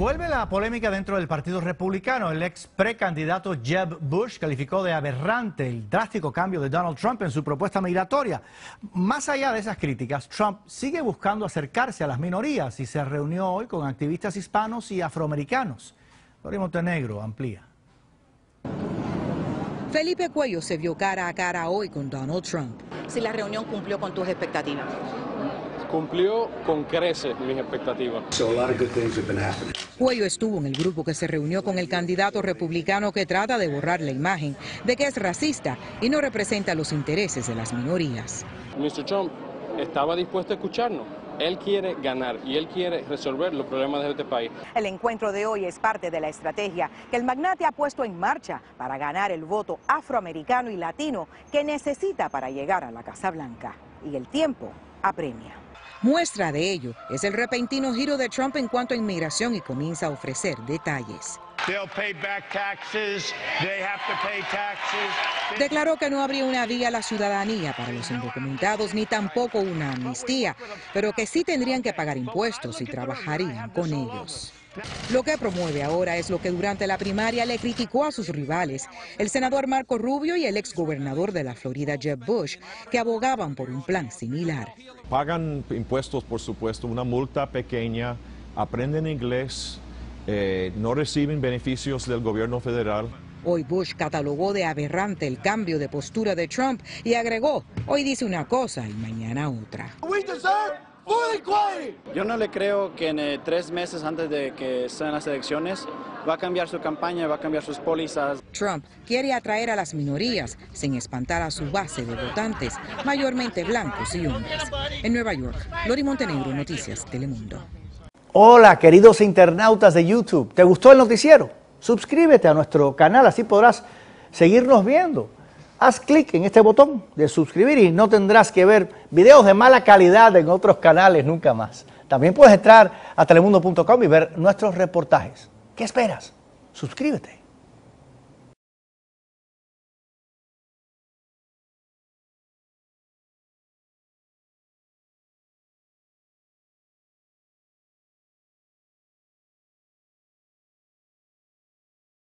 Vuelve la polémica dentro del Partido Republicano. El ex precandidato Jeb Bush calificó de aberrante el drástico cambio de Donald Trump en su propuesta migratoria. Más allá de esas críticas, Trump sigue buscando acercarse a las minorías y se reunió hoy con activistas hispanos y afroamericanos. Lori Montenegro amplía. Felipe Cuello se vio cara a cara hoy con Donald Trump. Si la reunión cumplió con tus expectativas. Cumplió con creces mis expectativas. Cuello estuvo en el grupo que se reunió con el candidato republicano que trata de borrar la imagen de que es racista y no representa los intereses de las minorías. Mr. Trump estaba dispuesto a escucharnos. Él quiere ganar y él quiere resolver los problemas de este país. El encuentro de hoy es parte de la estrategia que el magnate ha puesto en marcha para ganar el voto afroamericano y latino que necesita para llegar a la Casa Blanca. Y el tiempo apremia. Muestra de ello es el repentino giro de Trump en cuanto a inmigración y comienza a ofrecer detalles. Declaró que no habría una vía a la ciudadanía para los indocumentados ni tampoco una amnistía, pero que sí tendrían que pagar impuestos y trabajarían con ellos. Lo que promueve ahora es lo que durante la primaria le criticó a sus rivales, el senador Marco Rubio y el exgobernador de la Florida Jeb Bush, que abogaban por un plan similar. Pagan impuestos, por supuesto, una multa pequeña, aprenden inglés, eh, no reciben beneficios del gobierno federal. Hoy Bush catalogó de aberrante el cambio de postura de Trump y agregó, hoy dice una cosa y mañana otra. Yo no le creo que en eh, tres meses antes de que sean las elecciones va a cambiar su campaña, va a cambiar sus pólizas. Trump quiere atraer a las minorías sin espantar a su base de votantes, mayormente blancos y hombres. En Nueva York, Lori Montenegro, Noticias Telemundo. Hola, queridos internautas de YouTube. ¿Te gustó el noticiero? Suscríbete a nuestro canal, así podrás seguirnos viendo. Haz clic en este botón de suscribir y no tendrás que ver videos de mala calidad en otros canales nunca más. También puedes entrar a telemundo.com y ver nuestros reportajes. ¿Qué esperas? Suscríbete.